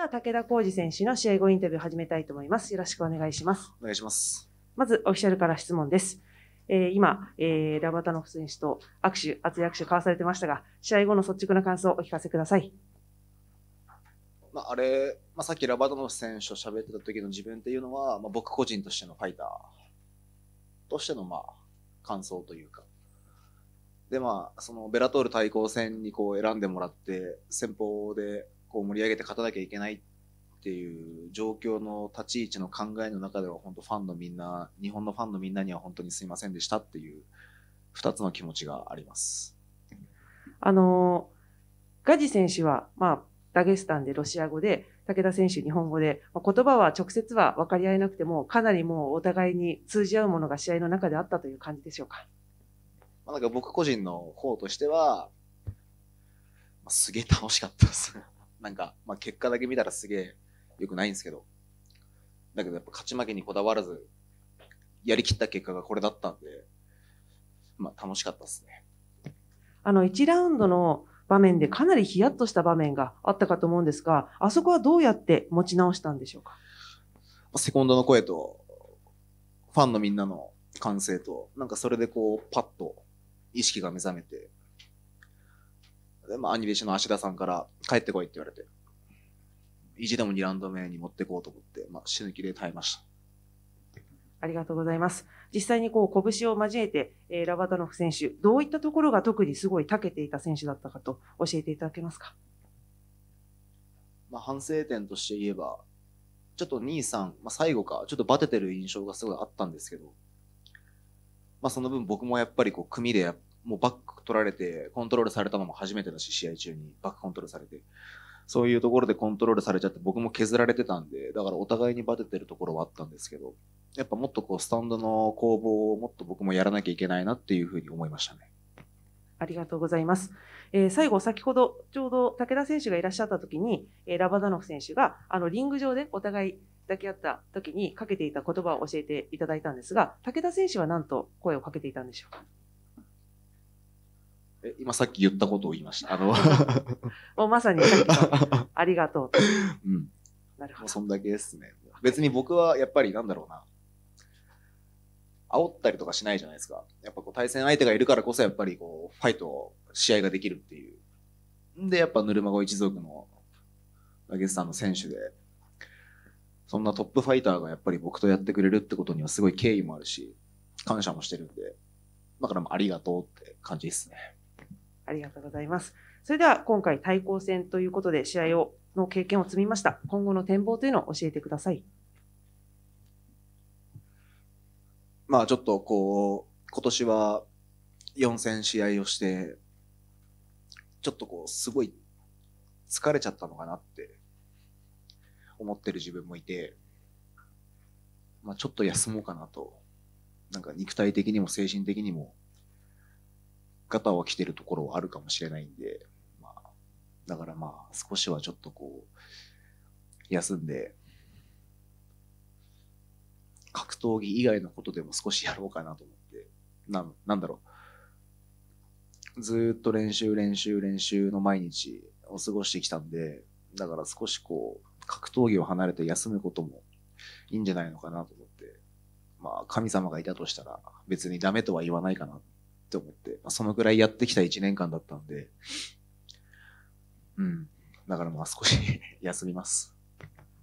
では武田浩二選手の試合後インタビューを始めたいと思います。よろしくお願いします。お願いします。まず、オフィシャルから質問です。えー、今、えー、ラバタノフ選手と握手、熱い握手交わされてましたが、試合後の率直な感想をお聞かせください。まあ、あれ、まあ、さっきラバタノフ選手と喋ってた時の自分っていうのは、まあ、僕個人としてのファイターとしての、まあ、感想というか。で、まあ、そのベラトール対抗戦にこう選んでもらって、先方でこう盛り上げて勝たなきゃいけないっていう状況の立ち位置の考えの中では、本当ファンのみんな、日本のファンのみんなには本当にすいませんでしたっていう二つの気持ちがあります。あの、ガジ選手は、まあ、ダゲスタンでロシア語で、武田選手日本語で、まあ、言葉は直接は分かり合えなくても、かなりもうお互いに通じ合うものが試合の中であったという感じでしょうか？まあ、なんか僕個人の方としては、まあ、すげえ楽しかったです。なんか、まあ、結果だけ見たらすげえ良くないんですけど、だけどやっぱ勝ち負けにこだわらず、やりきった結果がこれだったんで、まあ楽しかったですね。あの、1ラウンドの場面でかなりヒヤッとした場面があったかと思うんですが、あそこはどうやって持ち直したんでしょうか？セコンドの声と、ファンのみんなの歓声と、なんかそれでこう、パッと意識が目覚めて、で、まあ、アニメーションの芦田さんから帰ってこいって言われて、意地でも2ラウンド目に持っていこうと思って、まあ、死ぬ気で耐えました。ありがとうございます。実際にこう、拳を交えて、えー、ラバタノフ選手、どういったところが特にすごい長けていた選手だったかと教えていただけますか？まあ、反省点として言えば、ちょっと兄さん、まあ、最後か、ちょっとバテてる印象がすごいあったんですけど、まあ、その分僕もやっぱりこう、組で、もうバック取られて、コントロールされたのも初めてだし、試合中にバックコントロールされて、そういうところでコントロールされちゃって僕も削られてたんで、だからお互いにバテてるところはあったんですけど、やっぱもっとこう、スタンドの攻防をもっと僕もやらなきゃいけないなっていうふうに思いましたね。ありがとうございます。えー、最後、先ほどちょうど武田選手がいらっしゃった時に、えー、ラバダノフ選手があのリング上でお互い抱き合った時にかけていた言葉を教えていただいたんですが、武田選手は何と声をかけていたんでしょうか？え今さっき言ったことを言いました。あの もうまさにさっきの ありがとうと。うん。なるほど。そんだけですね。別に僕はやっぱりなんだろうな。煽ったりとかしないじゃないですか。やっぱこう対戦相手がいるからこそやっぱりこう、ファイト、試合ができるっていう。んで、やっぱヌルマゴ一族のラゲスタンの選手で、そんなトップファイターがやっぱり僕とやってくれるってことにはすごい敬意もあるし、感謝もしてるんで、だからありがとうって感じですね。ありがとうございます。それでは今回対抗戦ということで試合をの経験を積みました。今後の展望というのを教えてください。まあちょっとこう、今年は4戦試合をして、ちょっとこう、すごい疲れちゃったのかなって思ってる自分もいて、まあちょっと休もうかなと。なんか肉体的にも精神的にも、ガタは来てるところはあるかもしれないんで、まあ、だからまあ少しはちょっとこう、休んで、格闘技以外のことでも少しやろうかなと思って、な、なんだろう。ずっと練習、練習、練習の毎日を過ごしてきたんで、だから少しこう、格闘技を離れて休むこともいいんじゃないのかなと思って、まあ、神様がいたとしたら別にダメとは言わないかなって思って、まあ、そのぐらいやってきた1年間だったんで、うん。だからまあ少し 休みます。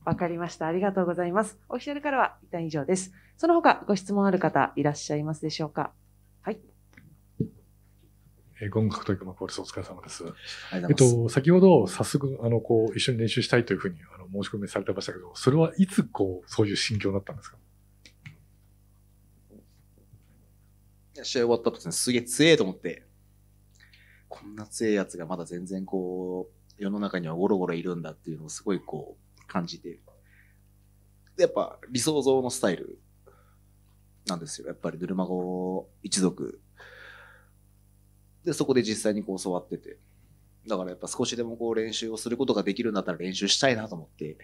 わかりました。ありがとうございます。オフィシャルからは一旦以上です。その他ご質問ある方いらっしゃいますでしょうか？はい。えー、ゴン格闘技のポリスお疲れ様です。えっと、先ほど早速、あの、こう、一緒に練習したいというふうに、あの、申し込みされてましたけど、それはいつ、こう、そういう心境だったんですか？試合終わった後です、げえ強えと思って、こんな強いやつがまだ全然こう、世の中にはゴロゴロいるんだっていうのをすごいこう、感じて、で、やっぱ理想像のスタイルなんですよ。やっぱりドルマゴ一族。で、そこで実際にこう教わってて。だからやっぱ少しでもこう練習をすることができるんだったら練習したいなと思って。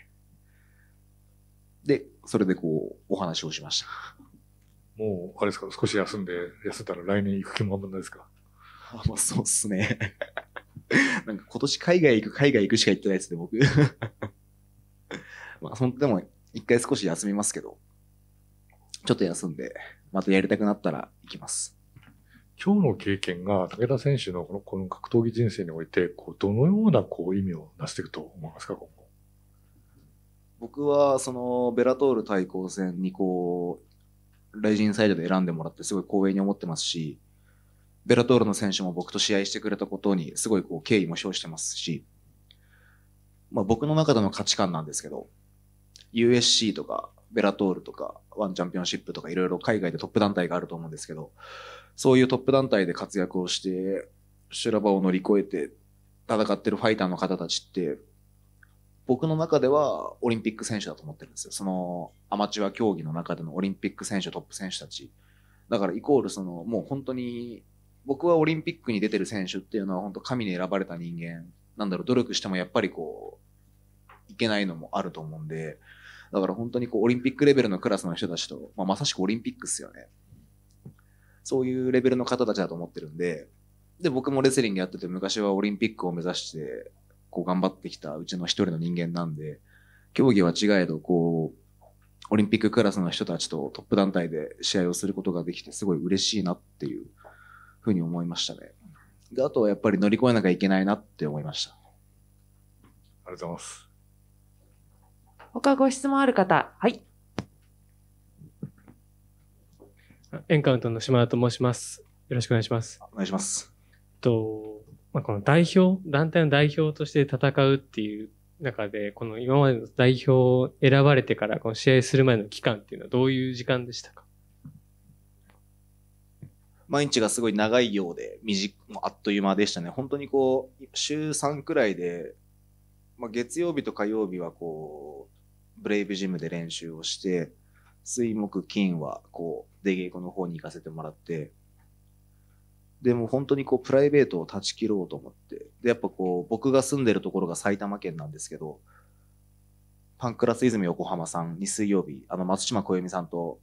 で、それでこう、お話をしました。もう、あれですか、少し休んで、休んだら来年行く気満々ですか？あ、まあそうっすね。なんか今年海外行く、海外行くしか言ってないですね、僕。まあ、そんでも一回少し休みますけど、ちょっと休んで、またやりたくなったら行きます。今日の経験が武田選手のこのこの格闘技人生において、こうどのようなこう意味を出していくと思いますか、今後？僕は、その、ベラトール対抗戦にこう、レジンサイドで選んでもらってすごい光栄に思ってますし、ベラトールの選手も僕と試合してくれたことにすごいこう敬意も表してますし、まあ僕の中での価値観なんですけど、USC とかベラトールとかワンチャンピオンシップとかいろいろ海外でトップ団体があると思うんですけど、そういうトップ団体で活躍をして、修羅場を乗り越えて戦ってるファイターの方たちって、僕の中ではオリンピック選手だと思ってるんですよ。そのアマチュア競技の中でのオリンピック選手、トップ選手たち。だからイコールその、もう本当に僕はオリンピックに出てる選手っていうのは本当神に選ばれた人間、なんだろう、努力してもやっぱりこう、いけないのもあると思うんで、だから本当にこう、オリンピックレベルのクラスの人たちと、まあ、まさしくオリンピックっすよね。そういうレベルの方たちだと思ってるんで、で、僕もレスリングやってて昔はオリンピックを目指して、こう頑張ってきたうちの一人の人間なんで、競技は違えど、こう、オリンピッククラスの人たちとトップ団体で試合をすることができて、すごい嬉しいなっていうふうに思いましたね。で、あとはやっぱり乗り越えなきゃいけないなって思いました。ありがとうございます。他ご質問ある方、はい。エンカウントの島田と申します。よろしくお願いします。お願いします。と、まあ、この代表、団体の代表として戦うっていう中で、この今までの代表を選ばれてからこの試合する前の期間っていうのはどういう時間でしたか？毎日がすごい長いようで、短あっという間でしたね。本当にこう、週3くらいで、まあ、月曜日と火曜日はこう、ブレイブジムで練習をして、水木金はこう、出稽古の方に行かせてもらって、でも本当にこう、プライベートを断ち切ろうと思って、で、やっぱこう、僕が住んでるところが埼玉県なんですけど、パンクラスイズム横浜さんに水曜日、あの、松島小由美さんと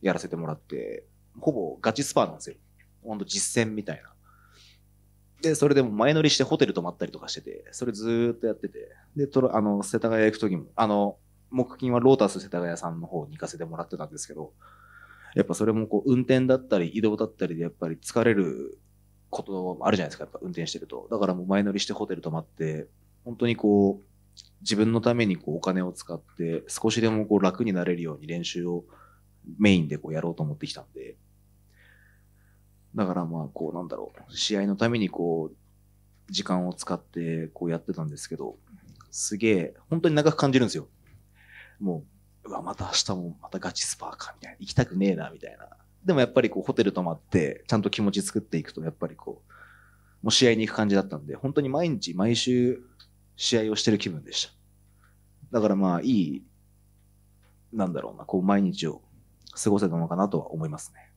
やらせてもらって、ほぼガチスパなんですよ。ほんと実践みたいな。で、それでも前乗りしてホテル泊まったりとかしてて、それずーっとやってて、で、とあの、世田谷行くときも、あの、木金はロータス世田谷さんの方に行かせてもらってたんですけど、やっぱそれもこう、運転だったり移動だったりでやっぱり疲れることもあるじゃないですか、やっぱ運転してると。だからもう前乗りしてホテル泊まって、本当にこう、自分のためにこうお金を使って、少しでもこう楽になれるように練習をメインでこうやろうと思ってきたんで、だからまあ、こうなんだろう、試合のためにこう、時間を使ってこうやってたんですけど、すげえ、本当に長く感じるんですよ。もう、うわ、また明日もまたガチスパーか、みたいな。行きたくねえな、みたいな。でもやっぱりこう、ホテル泊まって、ちゃんと気持ち作っていくと、やっぱりこう、もう試合に行く感じだったんで、本当に毎日、毎週、試合をしてる気分でした。だからまあ、いい、なんだろうな、こう、毎日を過ごせたのかなとは思いますね。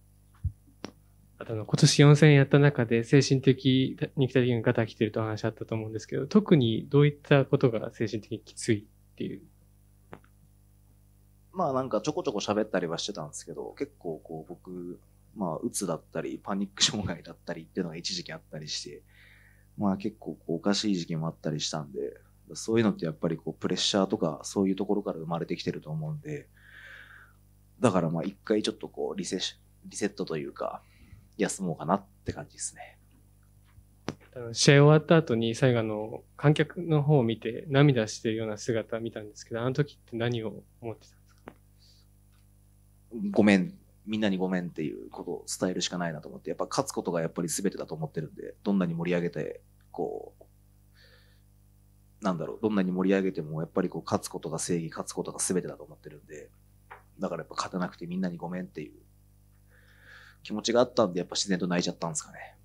あとの今年4戦やった中で精神的肉体的にガタ来てると話あったと思うんですけど、特にどういったことが精神的にきついっていうまあなんかちょこちょこ喋ったりはしてたんですけど、結構こう僕、まあ鬱だったり、パニック障害だったりっていうのが一時期あったりして、まあ結構こうおかしい時期もあったりしたんで、そういうのってやっぱりこうプレッシャーとかそういうところから生まれてきてると思うんで、だからまあ一回ちょっとこうリセリセットというか、休もうかなって感じですね。試合終わった後に最後の観客の方を見て涙してるような姿見たんですけど、あの時って何を思ってた？ごめん、みんなにごめんっていうことを伝えるしかないなと思って、やっぱ勝つことがやっぱり全てだと思ってるんで、どんなに盛り上げて、こう、なんだろう、どんなに盛り上げても、やっぱりこう、勝つことが正義、勝つことが全てだと思ってるんで、だからやっぱ勝たなくてみんなにごめんっていう気持ちがあったんで、やっぱ自然と泣いちゃったんですかね。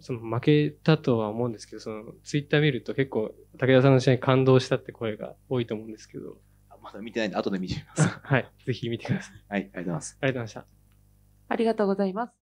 その負けたとは思うんですけど、そのツイッター見ると結構武田さんの試合に感動したって声が多いと思うんですけど。まだ見てないんで、後で見てみます。はい。ぜひ見てください。はい、ありがとうございます。ありがとうございました。ありがとうございます。